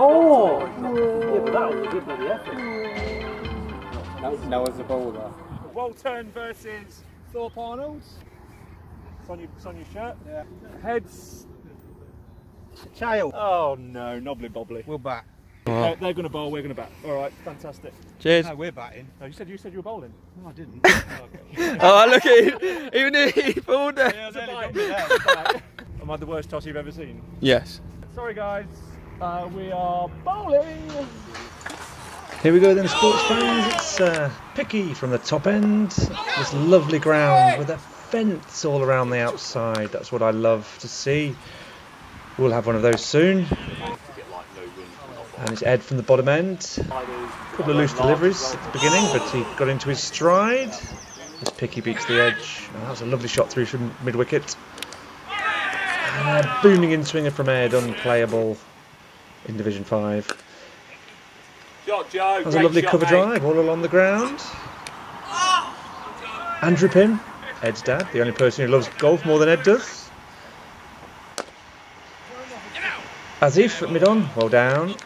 Oh! Yeah, but that was a good bloody effort. That, that was the bowler. Walton versus Thorpe Arnold. It's on your, it's on your shirt. Yeah. Heads. Child. Oh no, knobbly bobbly. We'll bat. Uh, they're going to bowl, we're going to bat. All right, fantastic. Cheers. No, we're batting. No, you said you said you were bowling. No, I didn't. Oh, look at him. Even he pulled it. It's a bite. It's a bite. Am I the worst toss you've ever seen? Yes. Sorry guys, uh, we are bowling. Here we go then, sports fans. It's uh, Picky from the top end. This lovely ground with a fence all around the outside. That's what I love to see. We'll have one of those soon. And it's Ed from the bottom end. Couple of loose deliveries at the beginning, but he got into his stride. As Picky beats the edge. And that was a lovely shot through from mid wicket. And a booming in swinger from Ed, unplayable in Division 5. Shot, Joe. That was a lovely cover drive all along the ground. Andrew Pym, Ed's dad, the only person who loves golf more than Ed does. Azif at mid on, well down.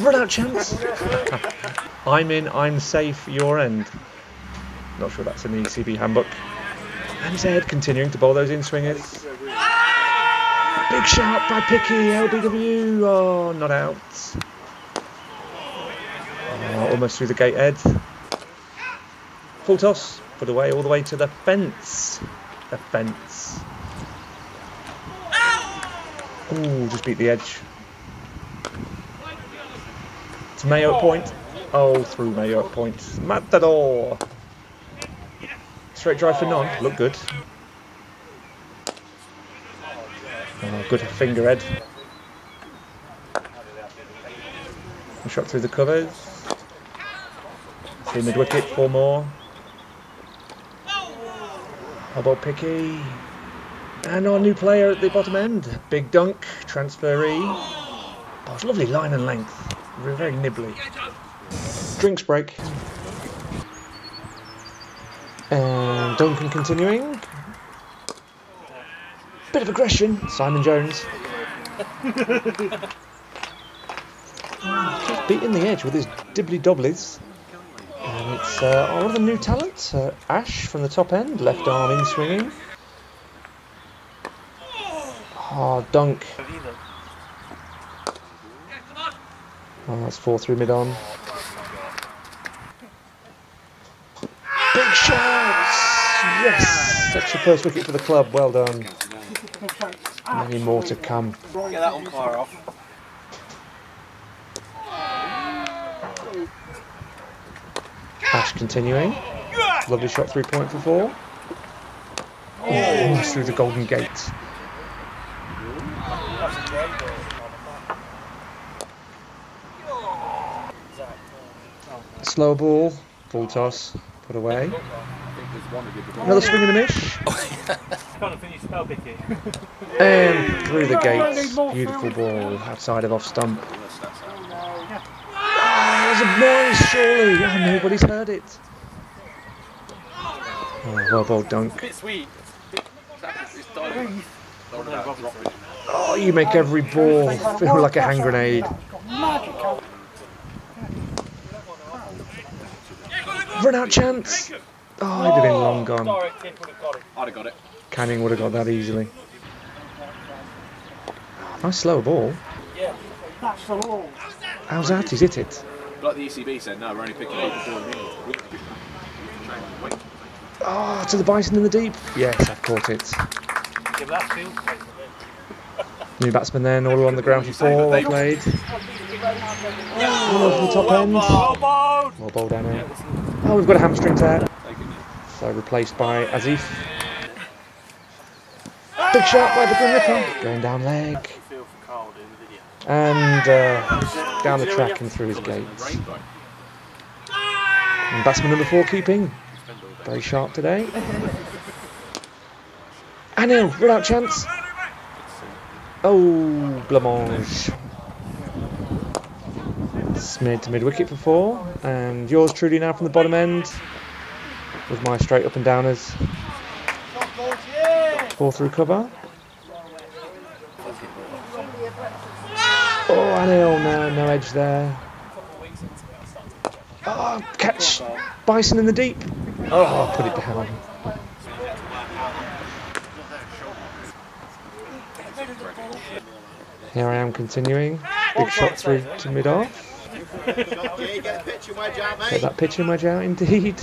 Run out chance. I'm in, I'm safe, your end. Not sure that's in the ECB handbook. And Ed continuing to bowl those in swingers. Big shot by Picky, LBW. Oh, not out. Oh, almost through the gate, Ed. Full toss, put away all the way to the fence. The fence. Ooh, just beat the edge. To Mayo at point. Oh, through Mayo at point. Matador. Straight drive for none. Look good. Oh, good finger, Ed. A shot through the covers. See mid wicket, four more. About Picky? And our new player at the bottom end, Big Dunk, transferee. Oh, lovely line and length. Very nibbly. Drinks break. And Duncan continuing. Bit of aggression, Simon Jones. Keeps beating the edge with his dibbly dobblies. And it's uh, our other new talent, uh, Ash from the top end, left arm in swinging. Oh, dunk. Oh, that's four through mid on. Big shots! Yes! That's your first wicket for the club. Well done. Many more to come. Get that on fire off. Ash continuing. Lovely shot through point for four. Oh, through the golden gate. Slow ball, full toss, put away. Another swing and a miss. Can't have spell, Vicky. And um, through the gates. Beautiful ball outside of off stump. Oh, ah, there's a noise, surely. Oh, nobody's heard it. Oh, well bowled dunk. Bit sweet. Oh, you make every ball feel like a hand grenade. Run out chance. Oh, it'd have been oh, long gone. Sorry, Tip would have got it. I'd have got it. Canning would have got that easily. Nice slow ball. Yeah. That's the law. How's that? He's hit it. Like the ECB said, no, we're only picking up the ball in England. Wait. Oh, to the bison in the deep. Yes, I've caught it. Yeah, but that's field. New batsman then, all on the ground for four. Well played. Oh, from the top end. Well bowled. Well bowled down here. Oh, we've got a hamstring tear. So replaced by Azif. Big shot by the Grim Ripper. Going down leg. And uh, down the track and through his gates. And batsman number four keeping. Very sharp today. Anil, without chance. Oh, blancmange. Smeared to mid wicket for four. And yours truly now from the bottom end. With my straight up and downers. Four through cover. Oh, Anil, no, no edge there. Oh, catch Bison in the deep. Oh, put it down. Here I am continuing. Big shot through to mid off. Get that pitching wedge out indeed.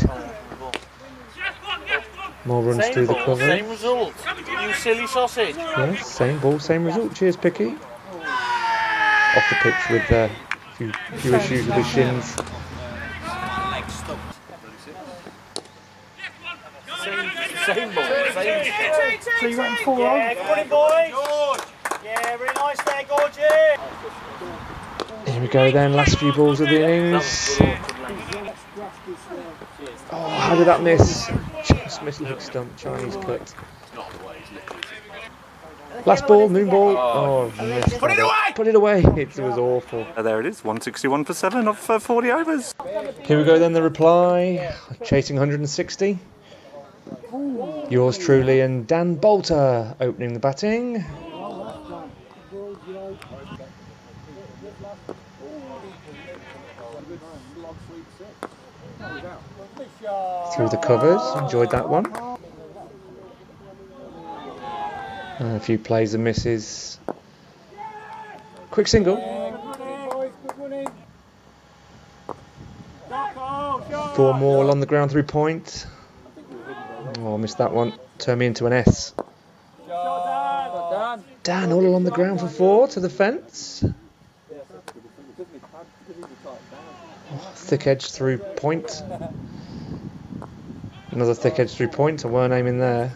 More runs Same through the ball, cover. same result. You silly sausage. Yes, same ball, same result. Cheers, Picky. Off the pitch with uh, a few, few issues with his shins. Same, same ball, same. So you went four Yeah, good boys. Yeah, very nice there, gorgeous. Here we go then, last few balls of the innings. Oh, how did that miss? Just missed leg stump, Chinese cut. Last ball, noon ball. Oh, missed. Put it away! Put it away! It was awful. Uh, there it is, 161 for 7 of uh, 40 overs. Here we go then, the reply. Chasing 160. Yours truly and Dan Bolter opening the batting. Through the covers, enjoyed that one. And a few plays and misses. Quick single. Four more on the ground through point. Oh, I missed that one. Turn me into an S. Dan all along the ground for four to the fence. Oh, thick edge through point. Another thick edge three point. I weren't aiming there.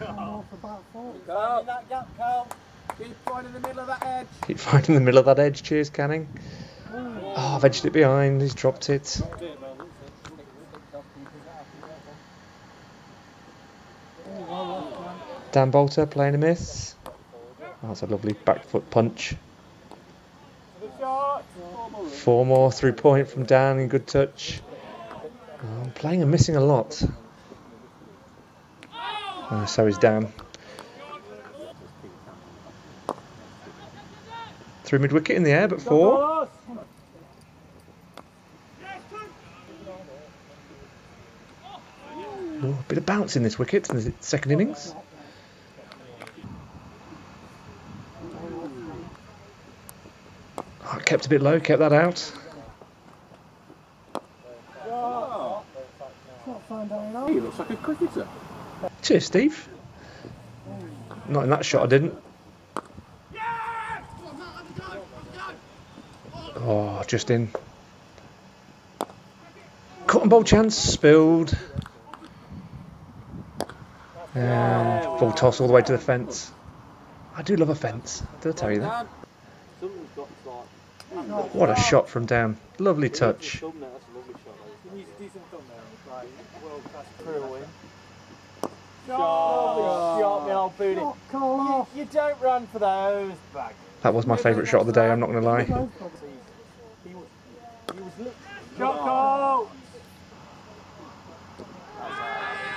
Keep finding the middle of that edge. Cheers, Canning. Oh, I've edged it behind. He's dropped it. Dan Bolter playing a miss. Oh, that's a lovely back foot punch. Four more three point from Dan in good touch. Oh, I'm playing and missing a lot. Oh, so is Dan. Through mid wicket in the air, but four. Oh, a bit of bounce in this wicket in the second innings. Oh, kept a bit low, kept that out. He looks like a cricketer. Cheers, Steve. Not in that shot, I didn't. Oh, just in. Cut ball chance, spilled. And full toss all the way to the fence. I do love a fence. Did I tell you that? What a shot from down. Lovely touch. Shot. You, you don't run for those. Bag. That was my favourite shot of the day, I'm not going to lie.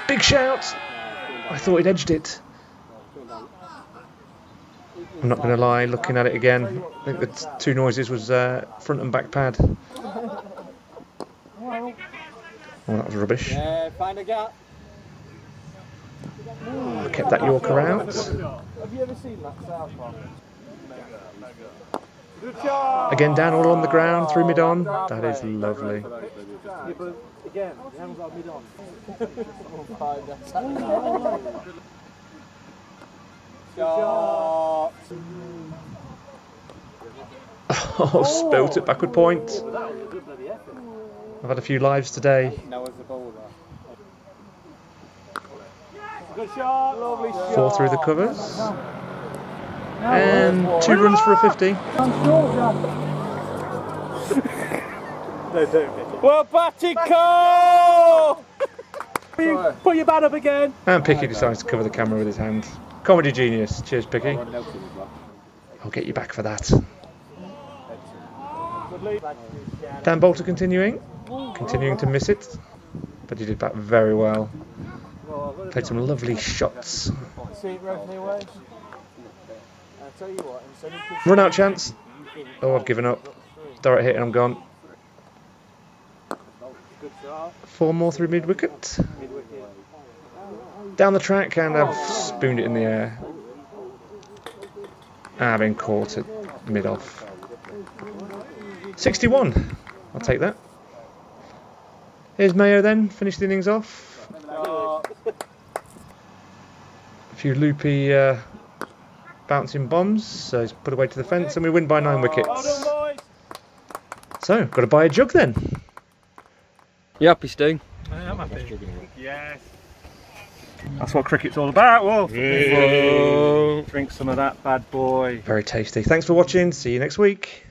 Big shout! I thought he'd edged it. I'm not going to lie, looking at it again, I think the two noises was uh, front and back pad. That was rubbish. Yeah, find a gap. I kept that Yorker out. Have you ever seen that South? Again, down all on the ground, through mid on. That is lovely. Again, mid on. Oh, spilt it backward point. I've had a few lives today. That was the ball Good shot. Lovely shot. Four through the covers. And two runs for a 50. Well batted, Cole! Put your- Put your bat up again. And Picky decides to cover the camera with his hand. Comedy genius. Cheers, Picky. I'll get you back for that. Dan Bolter continuing. Continuing to miss it. But he did bat very well. Played some lovely shots. Run out chance. Oh, I've given up. Direct hit and I'm gone. Four more through mid wicket. Down the track and I've spooned it in the air. I've been caught at mid off. 61. I'll take that. Here's Mayo then, finish the innings off. A few loopy uh, bouncing bombs, so he's put away to the fence and we win by nine wickets. So, got to buy a jug then. You happy, Stu? Yes. That's what cricket's all about, Wolf. Drink some of that bad boy. Very tasty. Thanks for watching. See you next week.